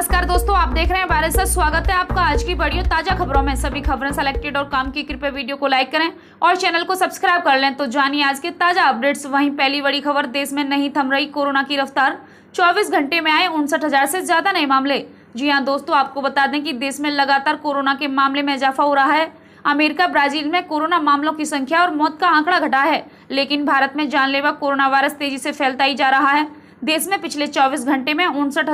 नमस्कार दोस्तों, आप देख रहे हैं वायरस स्वागत है आपका आज की वीडियो ताज़ा खबरों में। सभी खबरें सेलेक्टेड और काम की, कृपया वीडियो को लाइक करें और चैनल को सब्सक्राइब कर लें। तो जानिए आज के ताज़ा अपडेट्स वहीं पहली बड़ी खबर, देश में नहीं थम रही कोरोना की रफ्तार। 24 घंटे में आए उनसठ से ज़्यादा नए मामले। जी हाँ दोस्तों, आपको बता दें कि देश में लगातार कोरोना के मामले में इजाफा हो रहा है। अमेरिका, ब्राज़ील में कोरोना मामलों की संख्या और मौत का आंकड़ा घटा है। लेकिन भारत में जानलेवा कोरोना वायरस तेज़ी से फैलता ही जा रहा है। देश में पिछले 24 घंटे में उनसठ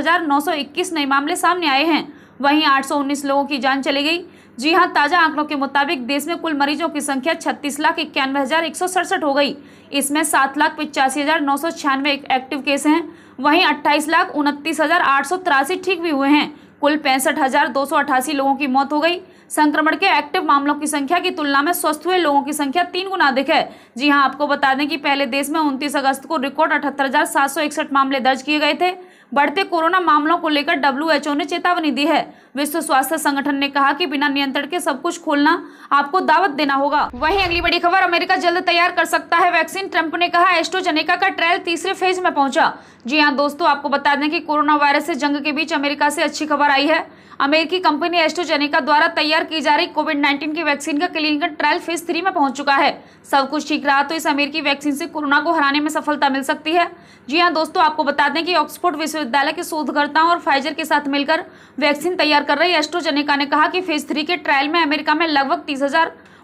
नए मामले सामने आए हैं। वहीं 819 लोगों की जान चली गई। जी हाँ, ताज़ा आंकड़ों के मुताबिक देश में कुल मरीजों की संख्या छत्तीस लाख इक्यानवे हज़ार एक सौ सड़सठ हो गई। इसमें सात लाख पिचासी हज़ार नौ सौ छियानवे एक्टिव केस हैं। वहीं अट्ठाईस लाख उनतीस हज़ार आठ सौ तिरासी ठीक भी हुए हैं। कुल पैंसठ हज़ार दो सौ अठासी लोगों की मौत हो गई। संक्रमण के एक्टिव मामलों की संख्या की तुलना में स्वस्थ हुए लोगों की संख्या तीन गुना अधिक है। जी हाँ आपको बता दें कि पहले देश में 29 अगस्त को रिकॉर्ड अठहत्तर मामले दर्ज किए गए थे। बढ़ते कोरोना मामलों को लेकर डब्ल्यूएचओ ने चेतावनी दी है। विश्व स्वास्थ्य संगठन ने कहा कि बिना नियंत्रण के सब कुछ खोलना आपको दावत देना होगा। वहीं अगली बड़ी खबर, अमेरिका जल्द तैयार कर सकता है वैक्सीन। ट्रंप ने कहा, एस्ट्रोजेनेका का ट्रायल तीसरे फ़ेज़ में पहुँचा। जी हाँ दोस्तों, आपको बता दें कि कोरोना वायरस से जंग के बीच अमेरिका से अच्छी खबर आई है। अमेरिकी कंपनी एस्ट्रोजेनेका द्वारा तैयार की जा रही कोविड 19 की वैक्सीन का क्लिनिकल ट्रायल फ़ेज़ थ्री में पहुँच चुका है। सब कुछ ठीक रहा तो इस अमेरिकी वैक्सीन से कोरोना को हराने में सफलता मिल सकती है। जी हाँ दोस्तों, आपको बता दें कि ऑक्सफोर्ड विश्वविद्यालय के शोधकर्ताओं और फाइजर के साथ मिलकर वैक्सीन तैयार कर रही एस्ट्रोजेनेका ने कहा कि फ़ेज़ थ्री के ट्रायल में अमेरिका में लगभग तीस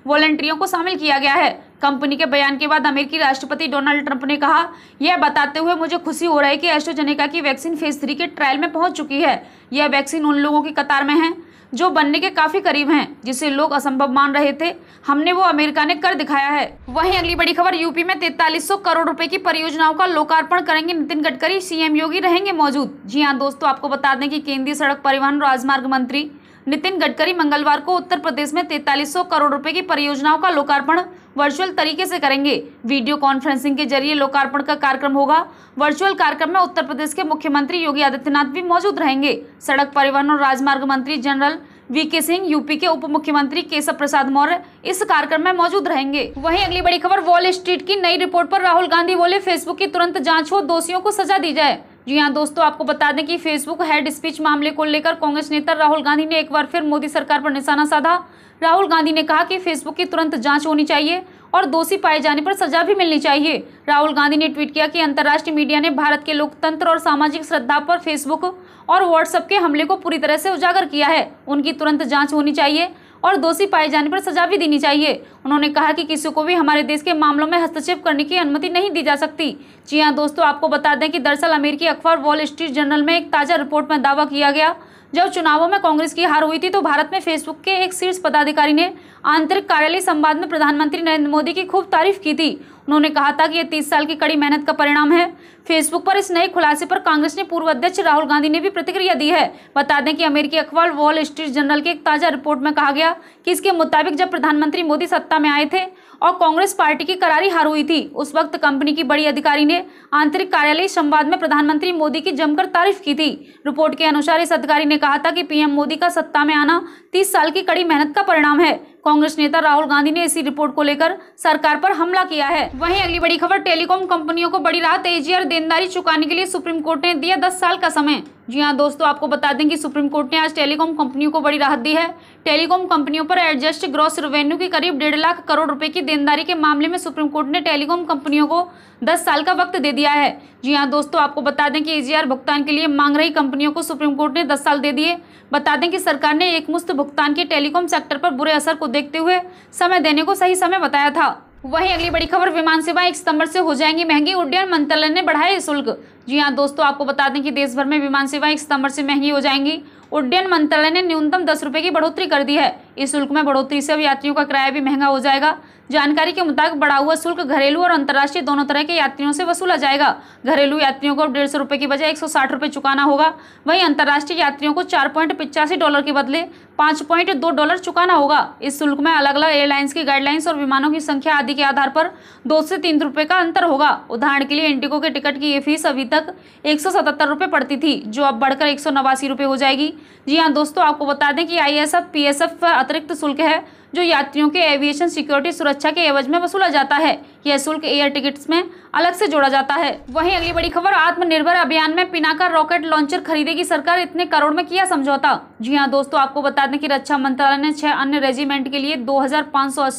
वॉलेंटियरों को शामिल किया गया है। कंपनी के बयान के बाद अमेरिकी राष्ट्रपति डोनाल्ड ट्रंप ने कहा, यह बताते हुए मुझे खुशी हो रही है कि एस्ट्रोजेनेका की वैक्सीन फ़ेज़ थ्री के ट्रायल में पहुँच चुकी है। यह वैक्सीन उन लोगों की कतार में है जो बनने के काफ़ी करीब हैं, जिसे लोग असंभव मान रहे थे। हमने वो अमेरिका ने कर दिखाया है। वहीं अगली बड़ी खबर, यूपी में तैतालीस करोड़ रुपए की परियोजनाओं का लोकार्पण करेंगे नितिन गडकरी। सीएम योगी रहेंगे मौजूद। जी हाँ दोस्तों, आपको बता दें कि केंद्रीय सड़क परिवहन राजमार्ग मंत्री नितिन गडकरी मंगलवार को उत्तर प्रदेश में तैतालीस करोड़ रुपए की परियोजनाओं का लोकार्पण वर्चुअल तरीके से करेंगे। वीडियो कॉन्फ्रेंसिंग के ज़रिए लोकार्पण का कार्यक्रम होगा। वर्चुअल कार्यक्रम में उत्तर प्रदेश के मुख्यमंत्री योगी आदित्यनाथ भी मौजूद रहेंगे। सड़क परिवहन और राजमार्ग मंत्री जनरल वीके सिंह, यूपी के उप मुख्यमंत्री केशव प्रसाद मौर्य इस कार्यक्रम में मौजूद रहेंगे। वहीं अगली बड़ी खबर, वॉल स्ट्रीट की नई रिपोर्ट पर राहुल गांधी बोले, फेसबुक की तुरंत जाँच हो, दोषियों को सजा दी जाए। जी हाँ दोस्तों, आपको बता दें कि फेसबुक हेड स्पीच मामले को लेकर कांग्रेस नेता राहुल गांधी ने एक बार फिर मोदी सरकार पर निशाना साधा। राहुल गांधी ने कहा कि फेसबुक की तुरंत जाँच होनी चाहिए और दोषी पाए जाने पर सजा भी मिलनी चाहिए। राहुल गांधी ने ट्वीट किया कि अंतर्राष्ट्रीय मीडिया ने भारत के लोकतंत्र और सामाजिक श्रद्धा पर फेसबुक और व्हाट्सएप के हमले को पूरी तरह से उजागर किया है। उनकी तुरंत जाँच होनी चाहिए। और दोषी पाए जाने पर सजा भी देनी चाहिए। उन्होंने कहा कि किसी को भी हमारे देश के मामलों में हस्तक्षेप करने की अनुमति नहीं दी जा सकती। जी हाँ दोस्तों, आपको बता दें कि दरअसल अमेरिकी अखबार वॉल स्ट्रीट जर्नल में एक ताज़ा रिपोर्ट में दावा किया गया, जब चुनावों में कांग्रेस की हार हुई थी तो भारत में फेसबुक के एक शीर्ष पदाधिकारी ने आंतरिक कार्यालय संवाद में प्रधानमंत्री नरेंद्र मोदी की खूब तारीफ़ की थी। उन्होंने कहा था कि यह तीस साल की कड़ी मेहनत का परिणाम है। फेसबुक पर इस नए खुलासे पर कांग्रेस ने पूर्व अध्यक्ष राहुल गांधी ने भी प्रतिक्रिया दी है। बता दें कि अमेरिकी अखबार वॉल स्ट्रीट जर्नल के एक ताज़ा रिपोर्ट में कहा गया कि इसके मुताबिक जब प्रधानमंत्री मोदी सत्ता में आए थे और कांग्रेस पार्टी की करारी हार हुई थी, उस वक्त कंपनी की बड़ी अधिकारी ने आंतरिक कार्यालय संवाद में प्रधानमंत्री मोदी की जमकर तारीफ़ की थी। रिपोर्ट के अनुसार इस अधिकारी ने कहा था कि पीएम मोदी का सत्ता में आना तीस साल की कड़ी मेहनत का परिणाम है। कांग्रेस नेता राहुल गांधी ने इसी रिपोर्ट को लेकर सरकार पर हमला किया है। वहीं अगली बड़ी खबर, टेलीकॉम कंपनियों को बड़ी राहत, एजीआर देनदारी चुकाने के लिए सुप्रीम कोर्ट ने दिया दस साल का समय। जी हाँ दोस्तों, आपको बता दें कि सुप्रीम कोर्ट ने आज टेलीकॉम कंपनियों को बड़ी राहत दी है। टेलीकॉम कंपनियों पर एडजस्ट ग्रॉस रेवेन्यू की करीब डेढ़ लाख करोड़ रुपए की देनदारी के मामले में सुप्रीम कोर्ट ने टेलीकॉम कंपनियों को 10 साल का वक्त दे दिया है। जी हाँ दोस्तों, आपको बता दें कि एजीआर भुगतान के लिए मांग रही कंपनियों को सुप्रीम कोर्ट ने 10 साल दे दिए। बता दें कि सरकार ने एकमुश्त भुगतान के टेलीकॉम सेक्टर पर बुरे असर को देखते हुए समय देने को सही समय बताया था। वहीं अगली बड़ी खबर, विमान सेवा एक सितंबर से हो जाएँगी महँगी। उड्डयन मंत्रालय ने बढ़ाए शुल्क। जी हाँ दोस्तों, आपको बता दें कि देश भर में विमान सेवा एक सितंबर से महँगी हो जाएँगी। उड्डयन मंत्रालय ने न्यूनतम दस रुपए की बढ़ोतरी कर दी है। इस शुल्क में बढ़ोतरी से अब यात्रियों का किराया भी महँगा हो जाएगा। जानकारी के मुताबिक बढ़ा हुआ शुल्क घरेलू और अंतर्राष्ट्रीय दोनों तरह के यात्रियों से वसूला जाएगा। घरेलू यात्रियों को डेढ़ सौ की बजाय एक सौ साठ चुकाना होगा। वहीं अंतर्राष्ट्रीय यात्रियों को चार पॉइंट पिचासी डॉलर के बदले पाँच पॉइंट दो डॉलर चुकाना होगा। इस शुल्क में अलग अलग एयरलाइंस की गाइडलाइंस और विमानों की संख्या आदि के आधार पर दो से तीन रुपए का अंतर होगा। उदाहरण के लिए इंडिगो के टिकट की ये फ़ीस अभी तक एक सौ सतहत्तर पड़ती थी, जो अब बढ़कर एक सौ नवासी हो जाएगी। जी हाँ दोस्तों, आपको बता दें कि I S F P S F अतिरिक्त शुल्क है, जो यात्रियों के एविएशन सिक्योरिटी सुरक्षा के एवज में वसूला जाता है। यह शुल्क एयर टिकट्स में अलग से जोड़ा जाता है। वहीं अगली बड़ी खबर, आत्मनिर्भर अभियान में पिनाका रॉकेट लॉन्चर खरीदेगी सरकार, इतने करोड़ में किया समझौता। जी हाँ दोस्तों, आपको बता दें कि रक्षा मंत्रालय ने छह अन्य रेजिमेंट के लिए दो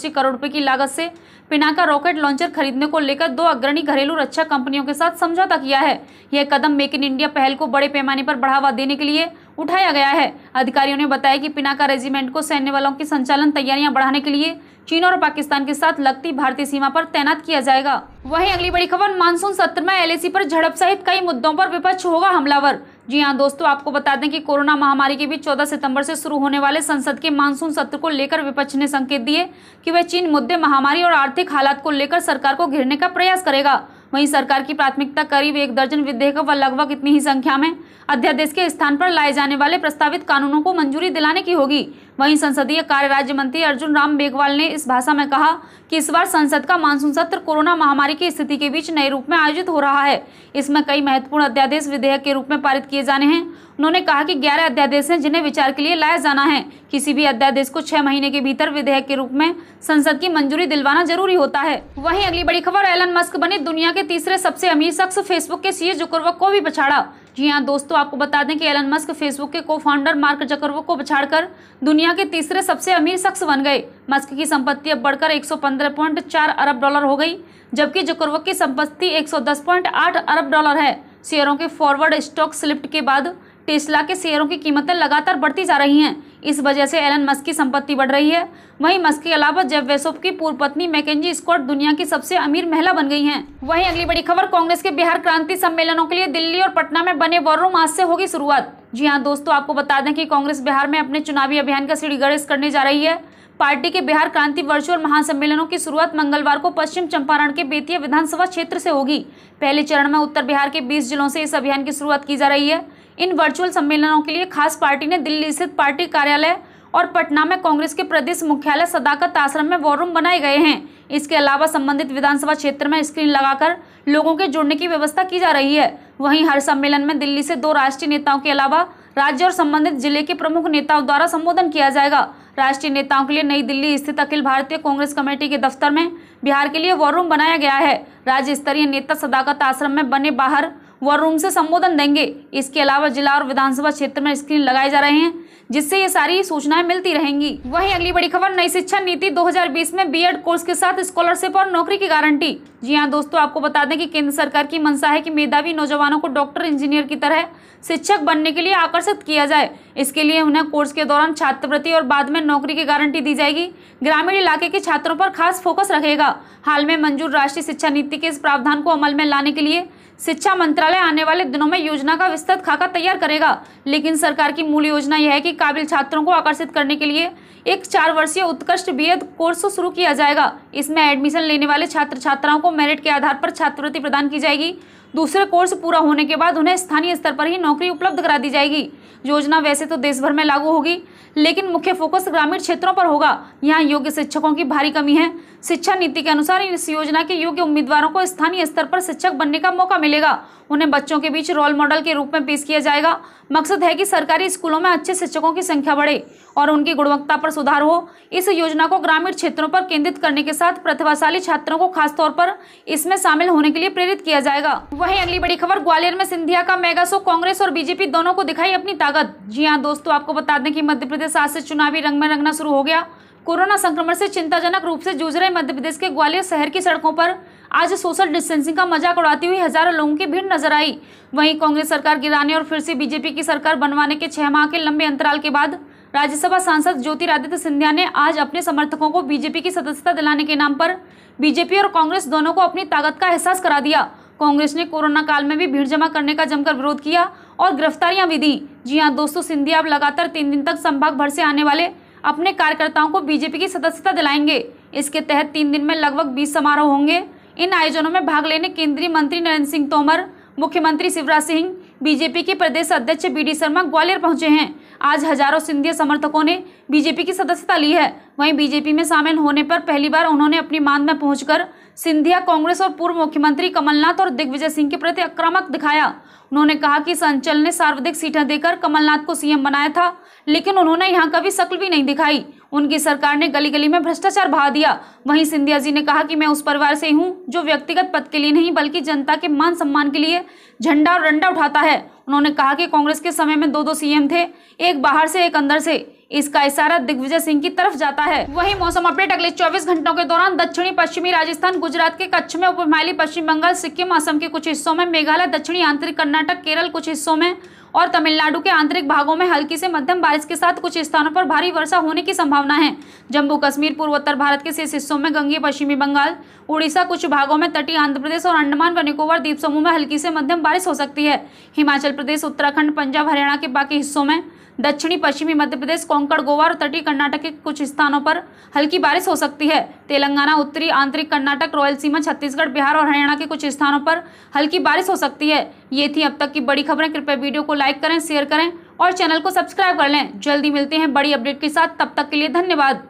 करोड़ रुपए की लागत से पिनाका रॉकेट लॉन्चर खरीदने को लेकर दो अग्रणी घरेलू रक्षा कंपनियों के साथ समझौता किया है। यह कदम मेक इन इंडिया पहल को बड़े पैमाने पर बढ़ावा देने के लिए उठाया गया है। अधिकारियों ने बताया कि पिनाका रेजिमेंट को सैन्य बलों की संचालन तैयारियाँ बढ़ाने के लिए चीन और पाकिस्तान के साथ लगती भारतीय सीमा पर तैनात किया जाएगा। वहीं अगली बड़ी खबर, मानसून सत्र में एलएसी पर झड़प सहित कई मुद्दों पर विपक्ष होगा हमलावर। जी हाँ दोस्तों, आपको बता दें कि कोरोना महामारी के बीच 14 सितंबर से शुरू होने वाले संसद के मानसून सत्र को लेकर विपक्ष ने संकेत दिए कि वह चीन मुद्दे, महामारी और आर्थिक हालात को लेकर सरकार को घेरने का प्रयास करेगा। वहीं सरकार की प्राथमिकता करीब एक दर्जन विधेयक व लगभग इतनी ही संख्या में अध्यादेश के स्थान पर लाए जाने वाले प्रस्तावित कानूनों को मंजूरी दिलाने की होगी। वहीं संसदीय कार्य राज्य मंत्री अर्जुन राम मेघवाल ने इस भाषा में कहा कि इस बार संसद का मानसून सत्र कोरोना महामारी की स्थिति के बीच नए रूप में आयोजित हो रहा है। इसमें कई महत्वपूर्ण अध्यादेश विधेयक के रूप में पारित किए जाने हैं। उन्होंने कहा कि 11 अध्यादेश हैं जिन्हें विचार के लिए लाया जाना है। किसी भी अध्यादेश को छह महीने के भीतर विधेयक के रूप में संसद की मंजूरी दिलवाना ज़रूरी होता है। वहीं अगली बड़ी खबर, एलन मस्क बने दुनिया के तीसरे सबसे अमीर शख्स फेसबुक के सीए जुकरवर्ग को भी पछाड़ा। जी हाँ दोस्तों, आपको बता दें कि एलन मस्क फेसबुक के को फाउंडर मार्क जकरवो को पछाड़कर दुनिया के तीसरे सबसे अमीर शख्स बन गए। मस्क की संपत्ति अब बढ़कर 115.4 अरब डॉलर हो गई, जबकि जकरवो की संपत्ति 110.8 अरब डॉलर है। शेयरों के फॉरवर्ड स्टॉक स्लिप्ट के बाद टेस्ला के शेयरों की कीमतें लगातार बढ़ती जा रही हैं। इस वजह से एलन मस्क की संपत्ति बढ़ रही है। वहीं मस्क के अलावा जेफ वेसोप की पूर्व पत्नी मैकेजी स्कॉट दुनिया की सबसे अमीर महिला बन गई हैं। वहीं अगली बड़ी खबर, कांग्रेस के बिहार क्रांति सम्मेलनों के लिए दिल्ली और पटना में बने वॉर रूम आज से होगी शुरुआत। जी हाँ दोस्तों, आपको बता दें कि कांग्रेस बिहार में अपने चुनावी अभियान का सीढ़ी गणेश करने जा रही है। पार्टी के बिहार क्रांति वर्चुअल महासम्मेलनों की शुरुआत मंगलवार को पश्चिम चंपारण के बेतिया विधानसभा क्षेत्र से होगी। पहले चरण में उत्तर बिहार के 20 जिलों से इस अभियान की शुरुआत की जा रही है। इन वर्चुअल सम्मेलनों के लिए खास पार्टी ने दिल्ली स्थित पार्टी कार्यालय और पटना में कांग्रेस के प्रदेश मुख्यालय सदाकत आश्रम में वॉर रूम बनाए गए हैं। इसके अलावा संबंधित विधानसभा क्षेत्र में स्क्रीन लगाकर लोगों के जुड़ने की व्यवस्था की जा रही है। वहीं हर सम्मेलन में दिल्ली से दो राष्ट्रीय नेताओं के अलावा राज्य और संबंधित ज़िले के प्रमुख नेताओं द्वारा संबोधन किया जाएगा। राष्ट्रीय नेताओं के लिए नई दिल्ली स्थित अखिल भारतीय कांग्रेस कमेटी के दफ्तर में बिहार के लिए वॉर रूम बनाया गया है। राज्य स्तरीय नेता सदाकत आश्रम में बने बाहर वॉर रूम से संबोधन देंगे। इसके अलावा जिला और विधानसभा क्षेत्र में स्क्रीन लगाए जा रहे हैं, जिससे ये सारी सूचनाएँ मिलती रहेंगी। वहीं अगली बड़ी खबर, नई शिक्षा नीति 2020 में बीएड कोर्स के साथ स्कॉलरशिप और नौकरी की गारंटी जी हाँ दोस्तों, आपको बता दें कि केंद्र सरकार की मंशा है कि मेधावी नौजवानों को डॉक्टर इंजीनियर की तरह शिक्षक बनने के लिए आकर्षित किया जाए। इसके लिए उन्हें कोर्स के दौरान छात्रवृत्ति और बाद में नौकरी की गारंटी दी जाएगी। ग्रामीण इलाके के छात्रों पर खास फोकस रखेगा। हाल में मंजूर राष्ट्रीय शिक्षा नीति के इस प्रावधान को अमल में लाने के लिए शिक्षा मंत्रालय आने वाले दिनों में योजना का विस्तृत खाका तैयार करेगा। लेकिन सरकार की मूल योजना यह है कि काबिल छात्रों को आकर्षित करने के लिए एक चार वर्षीय उत्कृष्ट बीएड कोर्स शुरू किया जाएगा। इसमें एडमिशन लेने वाले छात्र छात्राओं को मेरिट के आधार पर छात्रवृत्ति प्रदान की जाएगी। दूसरे कोर्स पूरा होने के बाद उन्हें स्थानीय स्तर पर ही नौकरी उपलब्ध करा दी जाएगी। योजना वैसे तो देश भर में लागू होगी, लेकिन मुख्य फोकस ग्रामीण क्षेत्रों पर होगा। यहाँ योग्य शिक्षकों की भारी कमी है। शिक्षा नीति के अनुसार इस योजना के योग्य उम्मीदवारों को स्थानीय स्तर पर शिक्षक बनने का मौका मिलेगा। उन्हें बच्चों के बीच रोल मॉडल के रूप में पेश किया जाएगा। मकसद है कि सरकारी स्कूलों में अच्छे शिक्षकों की संख्या बढ़े और उनकी गुणवत्ता पर सुधार हो। इस योजना को ग्रामीण क्षेत्रों पर केंद्रित करने के साथ प्रतिभाशाली छात्रों को खासतौर पर इसमें शामिल होने के लिए प्रेरित किया जाएगा। वहीं अगली बड़ी खबर, ग्वालियर में सिंधिया का मेगा शो कांग्रेस और बीजेपी दोनों को दिखाई अपनी ताकत। जी हाँ दोस्तों, आपको बता दें कि मध्य प्रदेश आज से चुनावी रंग में रंगना शुरू हो गया। कोरोना संक्रमण से चिंताजनक रूप से जूझ रहे मध्य प्रदेश के ग्वालियर शहर की सड़कों पर आज सोशल डिस्टेंसिंग का मज़ाक उड़ाती हुई हज़ारों लोगों की भीड़ नज़र आई। वहीं कांग्रेस सरकार गिराने और फिर से बीजेपी की सरकार बनवाने के छह माह के लंबे अंतराल के बाद राज्यसभा सांसद ज्योतिरादित्य सिंधिया ने आज अपने समर्थकों को बीजेपी की सदस्यता दिलाने के नाम पर बीजेपी और कांग्रेस दोनों को अपनी ताकत का एहसास करा दिया। कांग्रेस ने कोरोना काल में भी भीड़ जमा करने का जमकर विरोध किया और गिरफ्तारियाँ भी दी। जी हाँ दोस्तों, सिंधिया अब लगातार तीन दिन तक संभाग भर से आने वाले अपने कार्यकर्ताओं को बीजेपी की सदस्यता दिलाएँगे। इसके तहत तीन दिन में लगभग बीस समारोह होंगे। इन आयोजनों में भाग लेने केंद्रीय मंत्री नरेंद्र सिंह तोमर, मुख्यमंत्री शिवराज सिंह बीजेपी के प्रदेश अध्यक्ष बी डी शर्मा ग्वालियर पहुँचे हैं। आज हज़ारों सिंधिया समर्थकों ने बीजेपी की सदस्यता ली है। वहीं बीजेपी में शामिल होने पर पहली बार उन्होंने अपनी मांग में पहुंचकर सिंधिया कांग्रेस और पूर्व मुख्यमंत्री कमलनाथ और दिग्विजय सिंह के प्रति आक्रामक दिखाया। उन्होंने कहा कि संचल ने सर्वाधिक सीटें देकर कमलनाथ को सीएम बनाया था, लेकिन उन्होंने यहाँ कभी शक्ल भी नहीं दिखाई। उनकी सरकार ने गली गली में भ्रष्टाचार बहा दिया। वहीं सिंधिया जी ने कहा कि मैं उस परिवार से हूँ, जो व्यक्तिगत पद के लिए नहीं, बल्कि जनता के मान सम्मान के लिए झंडा और डंडा उठाता है। उन्होंने कहा कि कांग्रेस के समय में दो दो सीएम थे, एक बाहर से, एक अंदर से। इसका इशारा दिग्विजय सिंह की तरफ़ जाता है। वही मौसम अपडेट अगले 24 घंटों के दौरान दक्षिणी पश्चिमी राजस्थान, गुजरात के कच्छ में उपहिमालय पश्चिम बंगाल, सिक्किम, असम के कुछ हिस्सों में मेघालय, दक्षिणी आंतरिक कर्नाटक, केरल कुछ हिस्सों में और तमिलनाडु के आंतरिक भागों में हल्की से मध्यम बारिश के साथ कुछ स्थानों पर भारी वर्षा होने की संभावना है। जम्मू, कश्मीर, पूर्वोत्तर भारत के शेष हिस्सों में गंगे, पश्चिमी बंगाल, उड़ीसा कुछ भागों में तटीय आंध्र प्रदेश और अंडमान व निकोबार द्वीप समूह में हल्की से मध्यम बारिश हो सकती है। हिमाचल प्रदेश, उत्तराखंड, पंजाब, हरियाणा के बाकी हिस्सों में दक्षिणी पश्चिमी मध्य प्रदेश, कोंकण, गोवा और तटीय कर्नाटक के कुछ स्थानों पर हल्की बारिश हो सकती है। तेलंगाना, उत्तरी आंतरिक कर्नाटक, रॉयल सीमा, छत्तीसगढ़, बिहार और हरियाणा के कुछ स्थानों पर हल्की बारिश हो सकती है। ये थी अब तक की बड़ी खबरें। कृपया वीडियो को लाइक करें, शेयर करें और चैनल को सब्सक्राइब कर लें। जल्दी मिलते हैं बड़ी अपडेट के साथ। तब तक के लिए धन्यवाद।